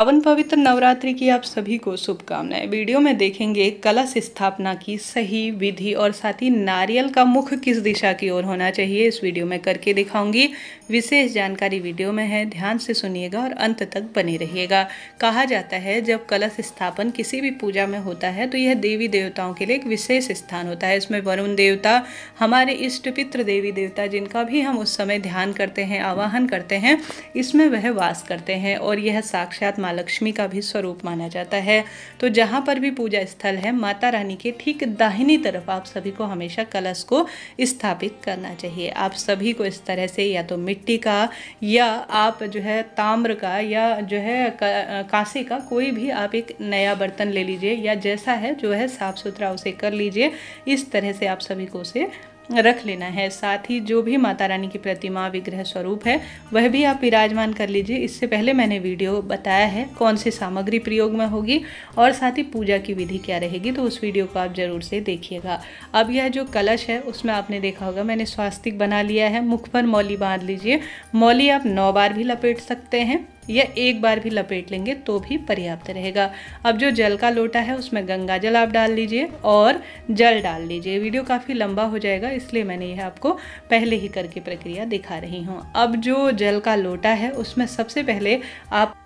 पावन पवित्र नवरात्रि की आप सभी को शुभकामनाएँ। वीडियो में देखेंगे कलश स्थापना की सही विधि और साथ ही नारियल का मुख किस दिशा की ओर होना चाहिए, इस वीडियो में करके दिखाऊँगी। विशेष जानकारी वीडियो में है, ध्यान से सुनिएगा और अंत तक बने रहिएगा। कहा जाता है, जब कलश स्थापन किसी भी पूजा में होता है तो यह देवी देवताओं के लिए एक विशेष स्थान होता है। इसमें वरुण देवता, हमारे इष्ट पित्र देवी देवता, जिनका भी हम उस समय ध्यान करते हैं, आवाहन करते हैं, इसमें वह वास करते हैं और यह साक्षात माँ लक्ष्मी का भी स्वरूप माना जाता है। तो जहाँ पर भी पूजा स्थल है, माता रानी के ठीक दाहिनी तरफ़ आप सभी को हमेशा कलश को स्थापित करना चाहिए। आप सभी को इस तरह से या तो मिट्टी का या आप जो है ताम्र का या जो है कांसे का कोई भी आप एक नया बर्तन ले लीजिए या जैसा है जो है साफ़ सुथरा उसे कर लीजिए। इस तरह से आप सभी को उसे रख लेना है। साथ ही जो भी माता रानी की प्रतिमा विग्रह स्वरूप है, वह भी आप विराजमान कर लीजिए। इससे पहले मैंने वीडियो बताया है कौन सी सामग्री प्रयोग में होगी और साथ ही पूजा की विधि क्या रहेगी तो उस वीडियो को आप ज़रूर से देखिएगा। अब यह जो कलश है, उसमें आपने देखा होगा, मैंने स्वास्तिक बना लिया है। मुख पर मौली बाँध लीजिए। मौली आप नौ बार भी लपेट सकते हैं। या एक बार भी लपेट लेंगे तो भी पर्याप्त रहेगा। अब जो जल का लोटा है, उसमें गंगा जल आप डाल लीजिए और जल डाल लीजिए। वीडियो काफ़ी लंबा हो जाएगा, इसलिए मैंने यह आपको पहले ही करके प्रक्रिया दिखा रही हूँ। अब जो जल का लोटा है, उसमें सबसे पहले आप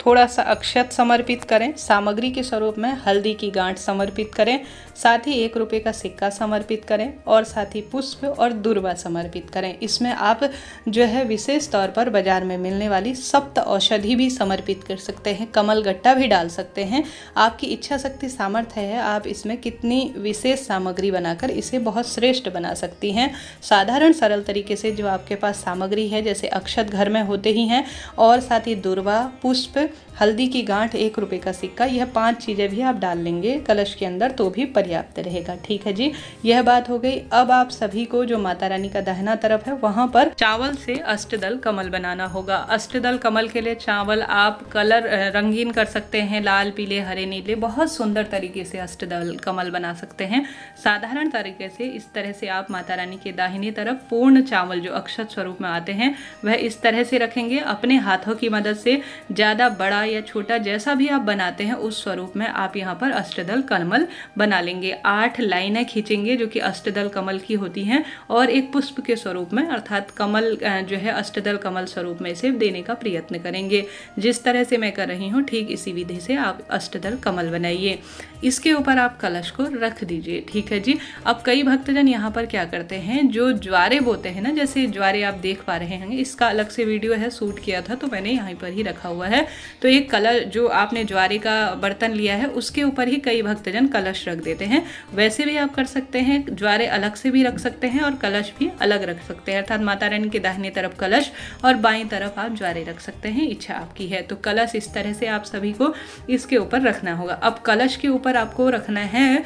थोड़ा सा अक्षत समर्पित करें। सामग्री के स्वरूप में हल्दी की गांठ समर्पित करें। साथ ही एक रुपये का सिक्का समर्पित करें और साथ ही पुष्प और दुर्वा समर्पित करें। इसमें आप जो है विशेष तौर पर बाज़ार में मिलने वाली सप्त औषधि भी समर्पित कर सकते हैं। कमल गट्टा भी डाल सकते हैं। आपकी इच्छा शक्ति सामर्थ्य है। आप इसमें कितनी विशेष सामग्री बनाकर इसे बहुत श्रेष्ठ बना सकती हैं। साधारण सरल तरीके से जो आपके पास सामग्री है, जैसे अक्षत घर में होते ही हैं और साथ ही दुर्वा, पुष्प हल्दी की गांठ एक रुपये का सिक्का, यह पाँच चीज़ें भी आप डाल लेंगे कलश के अंदर तो भी पर्याप्त रहेगा। ठीक है जी, यह बात हो गई। अब आप सभी को जो माता रानी का दहना तरफ़ है, वहाँ पर चावल से अष्टदल कमल बनाना होगा। अष्टदल कमल के लिए चावल आप कलर रंगीन कर सकते हैं, लाल, पीले, हरे, नीले, बहुत सुंदर तरीके से अष्टदल कमल बना सकते हैं। साधारण तरीके से इस तरह से आप माता रानी के दाहिनी तरफ़ पूर्ण चावल जो अक्षत स्वरूप में आते हैं, वह इस तरह से रखेंगे। अपने हाथों की मदद से ज़्यादा बड़ा या छोटा जैसा भी आप बनाते हैं, उस स्वरूप में आप यहाँ पर अष्टदल कमल बना लेंगे। आठ लाइनें खींचेंगे जो कि अष्टदल कमल की होती हैं और एक पुष्प के स्वरूप में, अर्थात कमल जो है अष्टदल कमल स्वरूप में इसे देने का प्रयत्न करेंगे। जिस तरह से मैं कर रही हूँ, ठीक इसी विधि से आप अष्टदल कमल बनाइए। इसके ऊपर आप कलश को रख दीजिए, ठीक है जी? अब कई भक्तजन यहाँ पर क्या करते हैं, जो ज्वारे बोते हैं ना, जैसे ज्वारे आप देख पा रहे हैं इसका अलग से वीडियो है, शूट किया था तो मैंने यहाँ पर ही रखा हुआ है। तो एक कलर जो आपने ज्वारे का बर्तन लिया है, उसके ऊपर ही कई भक्तजन कलश रख देते हैं। वैसे भी आप कर सकते हैं, ज्वारे अलग से भी रख सकते हैं और कलश भी अलग रख सकते हैं। अर्थात माता रानी के दाहिने तरफ़ कलश और बाई तरफ़ आप ज्वारे रख सकते हैं, इच्छा आपकी है। तो कलश इस तरह से आप सभी को इसके ऊपर रखना होगा। अब कलश के ऊपर आपको रखना है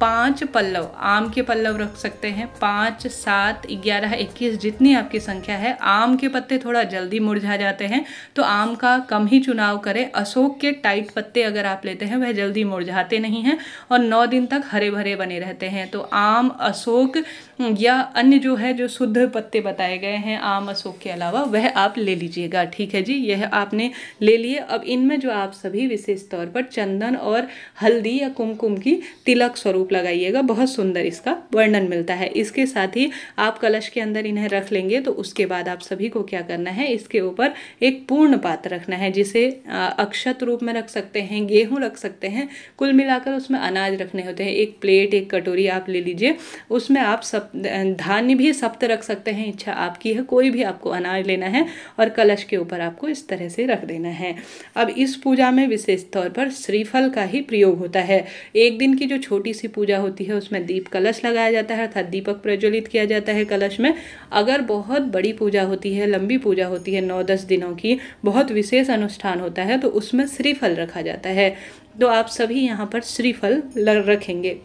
पाँच पल्लव। आम के पल्लव रख सकते हैं। पाँच, सात, ग्यारह, इक्कीस, जितनी आपकी संख्या है। आम के पत्ते थोड़ा जल्दी मुरझा जाते हैं तो आम का कम ही चुनाव करें। अशोक के टाइट पत्ते अगर आप लेते हैं, वह जल्दी मुरझाते नहीं हैं और नौ दिन तक हरे भरे बने रहते हैं। तो आम अशोक या अन्य जो है, जो शुद्ध पत्ते बताए गए हैं आम अशोक के अलावा, वह आप ले लीजिएगा। ठीक है जी, यह आपने ले लिए। अब इनमें जो आप सभी विशेष तौर पर चंदन और हल्दी या कुमकुम की तिलक स्वरूप लगाइएगा। बहुत सुंदर इसका वर्णन मिलता है। इसके साथ ही आप कलश के अंदर इन्हें रख लेंगे तो उसके बाद आप सभी को क्या करना है, इसके ऊपर एक पूर्ण पात्र रखना है, जिसे अक्षत रूप में रख सकते हैं, गेहूँ रख सकते हैं। कुल मिलाकर उसमें अनाज रखने होते हैं। एक प्लेट, एक कटोरी आप ले लीजिए। उसमें आप सब धान्य भी सप्त रख सकते हैं। इच्छा आपकी है, कोई भी आपको अनाज लेना है और कलश के ऊपर आपको इस तरह से रख देना है। अब इस पूजा में विशेष तौर पर श्रीफल का ही प्रयोग होता है। एक दिन की जो छोटी सी पूजा होती है, उसमें दीप कलश लगाया जाता है, अर्थात दीपक प्रज्वलित किया जाता है कलश में। अगर बहुत बड़ी पूजा होती है, लंबी पूजा होती है, नौ दस दिनों की, बहुत विशेष अनुष्ठान होता है तो उसमें श्रीफल रखा जाता है। तो आप सभी यहाँ पर श्रीफल रखेंगे।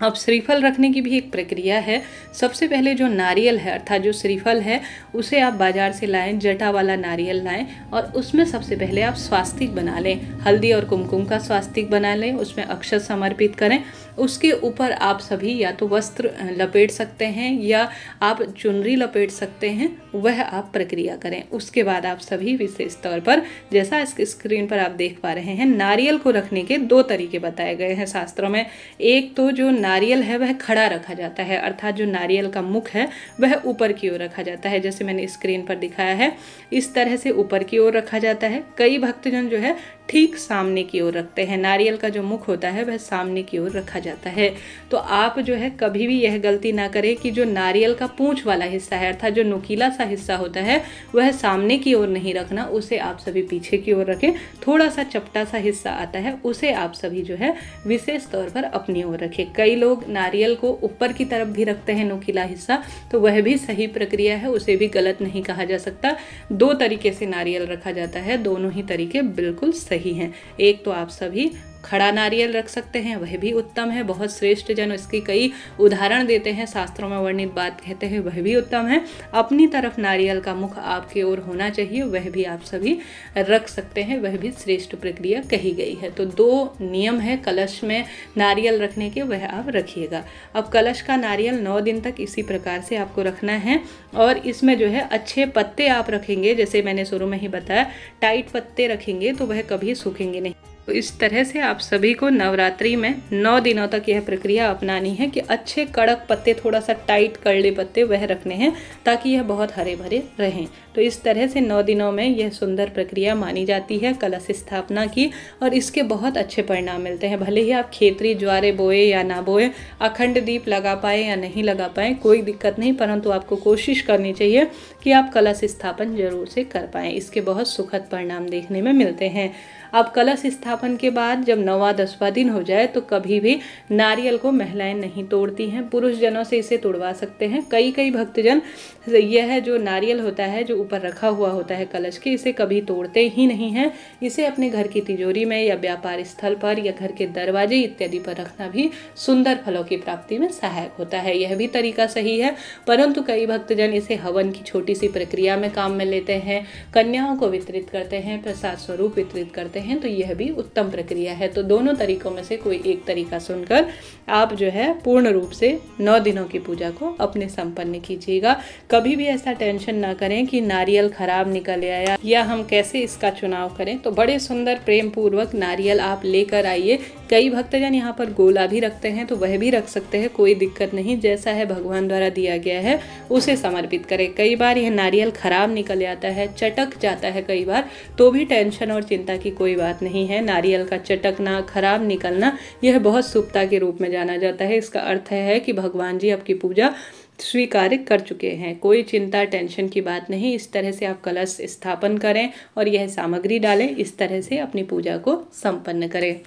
अब श्रीफल रखने की भी एक प्रक्रिया है। सबसे पहले जो नारियल है, अर्थात जो श्रीफल है, उसे आप बाज़ार से लाएँ, जटा वाला नारियल लाएँ और उसमें सबसे पहले आप स्वास्तिक बना लें। हल्दी और कुमकुम का स्वास्तिक बना लें, उसमें अक्षत समर्पित करें। उसके ऊपर आप सभी या तो वस्त्र लपेट सकते हैं या आप चुनरी लपेट सकते हैं। वह आप प्रक्रिया करें। उसके बाद आप सभी विशेष तौर पर, जैसा इस स्क्रीन पर आप देख पा रहे हैं, नारियल को रखने के दो तरीके बताए गए हैं शास्त्रों में। एक तो जो नारियल है, वह खड़ा रखा जाता है, अर्थात जो नारियल का मुख है, वह ऊपर की ओर रखा जाता है, जैसे मैंने स्क्रीन पर दिखाया है। इस तरह से ऊपर की ओर रखा जाता है। कई भक्तजन जो है ठीक सामने की ओर रखते हैं। नारियल का जो मुख होता है, वह सामने की ओर रखा जाता है। तो आप जो है, कभी भी यह गलती ना करें कि जो नारियल का पूंछ वाला हिस्सा है, अर्थात जो नुकीला सा हिस्सा होता है, वह सामने की ओर नहीं रखना, उसे आप सभी पीछे की ओर रखें। थोड़ा सा चपटा सा हिस्सा आता है, उसे आप सभी जो है, विशेष तौर पर अपनी ओर रखें। कई लोग नारियल को ऊपर की तरफ़ भी रखते हैं, नुकीला हिस्सा तो वह भी सही प्रक्रिया है, उसे भी गलत नहीं कहा जा सकता। दो तरीके से नारियल रखा जाता है, दोनों ही तरीके बिल्कुल सही हैं। एक तो आप सभी खड़ा नारियल रख सकते हैं, वह भी उत्तम है। बहुत श्रेष्ठ जन इसकी कई उदाहरण देते हैं, शास्त्रों में वर्णित बात कहते हैं, वह भी उत्तम है। अपनी तरफ़ नारियल का मुख आपकी ओर होना चाहिए, वह भी आप सभी रख सकते हैं, वह भी श्रेष्ठ प्रक्रिया कही गई है। तो दो नियम है, कलश में नारियल रखने के, वह आप रखिएगा। अब कलश का नारियल नौ दिन तक इसी प्रकार से आपको रखना है और इसमें जो है अच्छे पत्ते आप रखेंगे, जैसे मैंने शुरू में ही बताया, टाइट पत्ते रखेंगे तो वह कभी सूखेंगे नहीं। तो इस तरह से आप सभी को नवरात्रि में नौ दिनों तक यह प्रक्रिया अपनानी है कि अच्छे कड़क पत्ते, थोड़ा सा टाइट, करले पत्ते वह रखने हैं ताकि यह बहुत हरे भरे रहें। तो इस तरह से नौ दिनों में यह सुंदर प्रक्रिया मानी जाती है, कलश स्थापना की, और इसके बहुत अच्छे परिणाम मिलते हैं। भले ही आप खेतरी ज्वारे बोए या ना बोए, अखंड दीप लगा पाए या नहीं लगा पाए, कोई दिक्कत नहीं, परंतु आपको कोशिश करनी चाहिए कि आप कलश स्थापन ज़रूर से कर पाएँ। इसके बहुत सुखद परिणाम देखने में मिलते हैं। अब कलश स्थापन के बाद जब नवा, दसवा दिन हो जाए तो कभी भी नारियल को महिलाएँ नहीं तोड़ती हैं। पुरुष जनों से इसे तोड़वा सकते हैं। कई कई भक्तजन, यह जो नारियल होता है, जो ऊपर रखा हुआ होता है कलश के, इसे कभी तोड़ते ही नहीं हैं। इसे अपने घर की तिजोरी में या व्यापार स्थल पर या घर के दरवाजे इत्यादि पर रखना भी सुंदर फलों की प्राप्ति में सहायक होता है। यह भी तरीका सही है, परंतु कई भक्तजन इसे हवन की छोटी सी प्रक्रिया में काम में लेते हैं, कन्याओं को वितरित करते हैं, प्रसाद स्वरूप वितरित करते हैं तो यह भी उत्तम प्रक्रिया है। तो दोनों तरीकों में से कोई एक तरीका सुनकर आप जो है पूर्ण रूप से नौ दिनों की पूजा को अपने संपन्न कीजिएगा। कभी भी ऐसा टेंशन ना करें कि नारियल खराब निकल आया, या हम कैसे इसका चुनाव करें? तो बड़े सुंदर प्रेम पूर्वक नारियल आप लेकर आइए। कई भक्तजन यहाँ पर गोला भी रखते हैं तो वह भी रख सकते हैं, कोई दिक्कत नहीं। जैसा है भगवान द्वारा दिया गया है, उसे समर्पित करें। कई बार यह नारियल खराब निकल आता है, चटक जाता है कई बार तो भी टेंशन और चिंता की कोई बात नहीं है। नारियल का चटकना, खराब निकलना, यह बहुत शुभता के रूप में जाना जाता है। इसका अर्थ है कि भगवान जी आपकी पूजा स्वीकार कर चुके हैं। कोई चिंता, टेंशन की बात नहीं। इस तरह से आप कलश स्थापन करें और यह सामग्री डालें। इस तरह से अपनी पूजा को संपन्न करें।